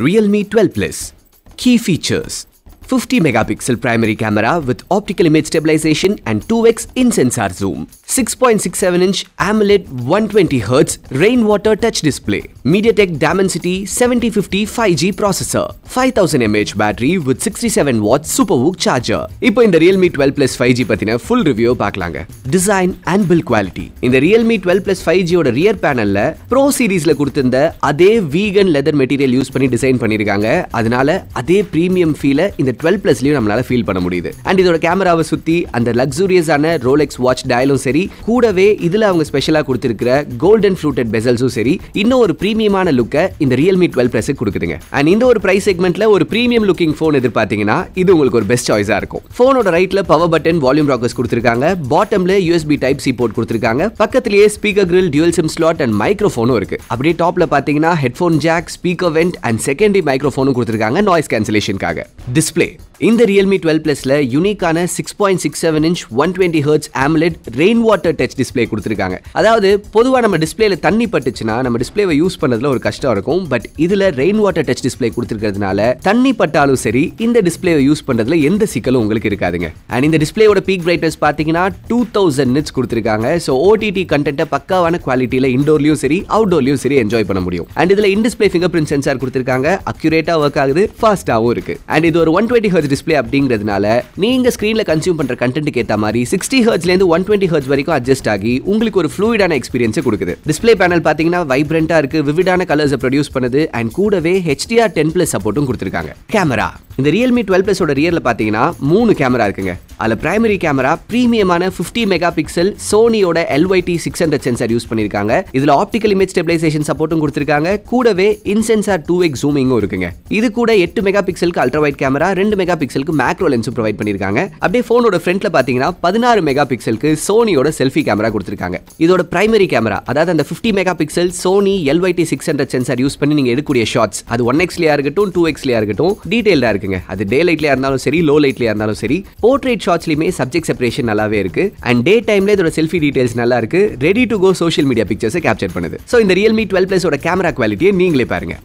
Realme 12 Plus. Key features 50 megapixel primary camera with optical image stabilization and 2x in sensor zoom. 6.67 inch AMOLED 120Hz rainwater touch display. MediaTek Dimensity 7050 5G processor. 5000 mAh battery with 67 watt SuperVOOC charger. இப்போ இந்த Realme 12 Plus 5G பத்தின full review பார்க்கலாங்க. Design and build quality. இந்த Realme 12 Plus 5G ஓட rear panelல Pro Seriesல கொடுத்திருந்த அதே vegan leather material use பண்ணி design பண்ணிருக்காங்க அதனால அதே premium ஃபீலை இந்த டுவெல் பிளஸ்லயும் நம்மளால ஃபீல் பண்ண முடியுது. அண்ட் இதோட கேமராவை சுத்தி அந்த லக்ஸூரியஸான ரோலெக்ஸ் வாட்ச் டயலும் சரி கூடவே இதுல அவங்க ஸ்பெஷலா கொடுத்துருக்கிற கோல்டன் ஃப்ளூட்டட் பெசல்ஸும் சரி இன்னும் ஒரு பிரீமியமான லுக்கை இந்த ரியல்மி டுவெல் பிளஸ் கொடுக்குதுங்க. அண்ட் இந்த ஒரு பிரைஸ் செக்மெண்ட்ல ஒரு பிரீமியம் லுக்கிங் ஃபோன் எதிர்பார்த்தீங்கன்னா இது உங்களுக்கு ஒரு பெஸ்ட் சாய்ஸா இருக்கும். ஃபோனோட ரைட்ல பவர் பட்டன் வால்யூம் ராக்கர்ஸ் கொடுத்துருக்காங்க. பாட்டம்ல யூஎஸ்பி டைப் சி போர்ட் கொடுத்துருக்காங்க. பக்கத்திலேயே speaker grill dual sim slot and மைக்ரோஃபோனும் இருக்கு. அப்படியே டாப்ல பாத்தீங்கன்னா headphone jack speaker vent and secondary மைக்ரோஃபோனும் கொடுத்துருக்காங்க நாய்ஸ் கேன்சலேஷனுக்காக டிஸ்ப்ளே day. இந்த ரியல்மி டுவெல் ப்ளஸில் யூனிக்கான six point six seven inch one twenty hertz AMOLED rain water touch display கொடுத்துருக்காங்க. அதாவது பொதுவாக நம்ம டிஸ்பிளேல தண்ணி பட்டுச்சுன்னா நம்ம டிஸ்ப்ளேவை யூஸ் பண்ணுறதுல ஒரு கஷ்டம் இருக்கும். பட் இதில் ரெயின் வாட்டர் டச் டிஸ்ப்ளே கொடுத்துருக்கிறதுனால தண்ணி பட்டாலும் சரி இந்த டிஸ்பிளேவை யூஸ் பண்றதுல எந்த சிக்கலும் உங்களுக்கு இருக்காதுங்க. அண்ட் இந்த டிஸ்பிளேயோட பீக் பிரைட்னஸ் பார்த்தீங்கன்னா டூ தௌசண்ட் நிட்ஸ் கொடுத்துருக்காங்க. ஸோ ஓடிடி கண்டென்ட்டை பக்காவான குவாலிட்டியில் இண்டோர்லையும் சரி அவுட்டோர்லையும் சரி என்ஜாய் பண்ண முடியும். அண்ட் இதில் in display fingerprint sensor கொடுத்துருக்காங்க. அக்யூரேட்டாக ஒர்க் ஆகுது ஃபாஸ்ட்டாகவும் இருக்குது அண்ட் இது ஒரு ஒன் டுவெண்ட்டி ஹர்ட்ஸ் டிஸ்பிளே அப்படிங்கிறதுனால நீங்க ஸ்க்ரீனில் கன்சியூம் பண்ற கண்டென்ட்டுக்கு ஏற்ற மாதிரி சிக்ஸ்டி ஹர்ட்ஸ்ல இருந்து ஒன் டுவெண்ட்டி ஹர்ட்ஸ் வரைக்கும் அட்ஜஸ்ட் ஆகி உங்களுக்கு ஒரு ஃப்ளூயிடான எக்ஸ்பீரியன்ஸை கொடுக்குது. டிஸ்பிளே பேனல் பாத்தீங்கன்னா வைப்ரண்டா இருக்கு விவிடான கலர்ஸை ப்ரொடியூஸ் பண்ணுது அண்ட் கூடவே ஹெச்டிஆர் டென் பிளஸ் சப்போர்ட்டும் கொடுத்துருக்காங்க. கேமரா இந்த ரியல்மி டுவெல் ப்ளஸோட ரியரில் பார்த்தீங்கன்னா மூணு கேமரா இருக்குங்க. அதில் பிரைமரி கேமரா ப்ரீமியமான fifty mega pixel சோனியோட LYT six hundred sensor use பண்ணியிருக்காங்க இதில் ஆப்டிக்கல் இமேஜ் ஸ்டெபிலைசேஷன் சப்போர்ட்டும் கொடுத்துருக்காங்க. கூடவே இன்சென்சார் டூ எக்ஸ் ஜூமிங்கும் இருக்குங்க. இது கூட எட்டு மெகா பிக்சலுக்கு அல்ட்ரா வைட் கேமரா ரெண்டு மெகா பிக்சலுக்கு மேக்ரோ லென்ஸும் ப்ரொவைட் பண்ணியிருக்காங்க அப்படியே ஃபோனோட ஃப்ரண்ட்ல பார்த்தீங்கன்னா பதினாறு மெகா பிக்சலுக்கு சோனியோட செல்ஃபி கேமரா கொடுத்துருக்காங்க. இதோட பிரைமரி கேமரா அதாவது அந்த 50 mega pixel Sony LYT six hundred sensor use பண்ணி நீங்கள் எடுக்கக்கூடிய ஷாட்ஸ் அது ஒன் எக்ஸ்லயா இருக்கட்டும் டூ எக்ஸ்லயா இருக்கட்டும் டீட்டெயிலாக இருக்குங்க. அது டே லைட்லயா இருந்தாலும் சரி லோ லைட்லயா இருந்தாலும் சரி போர்ட்ரேட் ஷாட்ஸ்லயுமே சப்ஜெக்ட் செப்பரேஷன் நல்லாவே இருக்கு. அண்ட் டே டைம்ல இதோட செல்ஃபி டீடைல்ஸ் நல்லா இருக்கு. Ready to go social media பிக்சர்ஸை capture பண்ணுது. ஸோ இந்த ரியல்மி டுவெல் பிளஸோட கேமரா குவாலிட்டியை நீங்களே பாருங்க.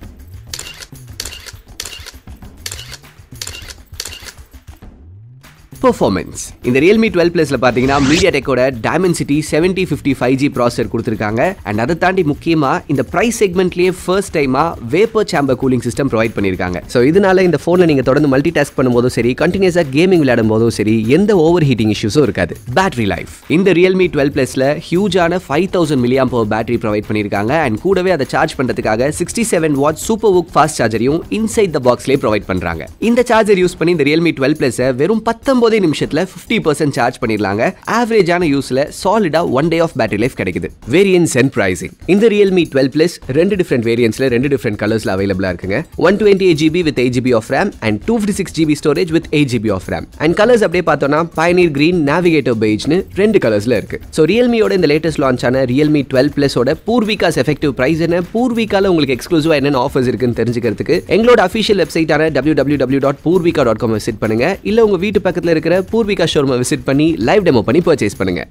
பெர்ஃபார்மன்ஸ் இந்த ரியல்மி டுவெல் பிளஸ்ல பாத்தீங்கன்னா மீடியா டெக்கோட Dimensity seventy fifty five G processor கொடுத்துருக்காங்க. அண்ட் அதை தாண்டி முக்கியமா இந்த பிரைஸ் செக்மெண்ட்லயே ஃபர்ஸ்ட் டைமா vapour chamber cooling system provide பண்ணியிருக்காங்க. ஸோ இதனால இந்த ஃபோனை நீங்க தொடர்ந்து மல்டி டாஸ்க் பண்ணும்போதும் சரி கண்டினியூஸா கேமிங் விளையாடும் போதும் சரி எந்த ஓவர் ஹீட்டிங் இஷ்யூஸும் இருக்காது. பேட்டரி லைஃப் இந்த ரியல்மி டுவெல் பிளஸ்ல ஹியூஜான five thousand milliamp power battery provide பண்ணியிருக்காங்க. அண்ட் கூடவே அதை சார்ஜ் பண்றதுக்காக சிக்ஸ்டி செவன் வாட் சூப்பர் ஒர்க் ஃபாஸ்ட் சார்ஜரையும் இன்சைட் த பாக்ஸ்லேயே ப்ரொவைட் பண்றாங்க. இந்த சார்ஜர் யூஸ் பண்ணி இந்த ரியல்மி டுவெல் பிளஸ் வெறும் பத்தொன்பது முப்பது நிமிஷத்துல ஃபிஃப்டி பர்சன்ட் சார்ஜ் பண்ணிடலாங்க. ஆவரேஜான யூஸ்ல சாலிடா one day of battery life கிடைக்குது. வேரியன்ஸ் அண்ட் பிரைசிங் இந்த ரியல்மி டுவெல் பிளஸ் ரெண்டு டிஃப்ரெண்ட் வேரியன்ஸ்ல ரெண்டு டிஃப்ரெண்ட் கலர்ஸ்ல அவைலபிளா இருக்குங்க. One twenty eight GB with eight GB of RAM and two fifty six GB storage with eight GB of RAM and colours அப்படியே பார்த்தோம்னா பயனீர் கிரீன் நேவிகேட்டர் பெய்ஜ்னு ரெண்டு கலர்ஸ்ல இருக்கு. ஸோ ரியல்மியோட இந்த லேட்டஸ்ட் லான்ச் ஆன ரியல்மி டுவெல் பிளஸோட பூர்விகாஸ் எஃபெக்டிவ் பிரைஸ் என்ன? பூர்விகால உங்களுக்கு எக்ஸ்க்ளூசிவா என்னென்ன ஆஃபர்ஸ் இருக்குன்னு தெரிஞ்சுக்கிறதுக்கு எங்களோட official வெப்சைட்டான W W W dot Poorvika dot com visit பண்ணுங்க. இல்லை உங்க வீட்டு பக்கத்தில் இருக்க இருக்கிற பூர்விகா ஷோரூமை விசிட் பண்ணி லைவ் டெமோ பண்ணி பர்ச்சேஸ் பண்ணுங்க.